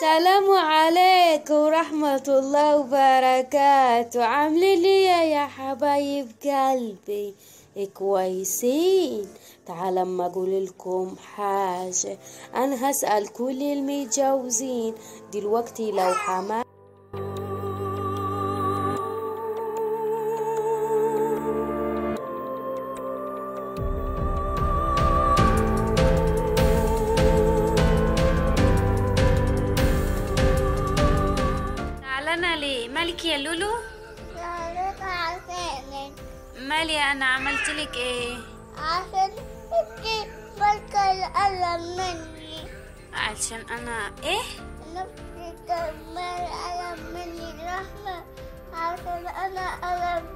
السلام عليكم ورحمة الله وبركاته. عاملين إيه يا حبايب قلبي؟ كويسين؟ تعال أما أقول لكم حاجة أنا هسأل كل المتجوزين دلوقتي لو حمام زعلانة ليه؟ مالك يا لولو؟ زعلانة عشانك مالي أنا عملتلك إيه؟ عشان انتي مالكة الألم مني عشان أنا إيه؟ نفسي كمان ألم مني رحمة عشان أنا ألم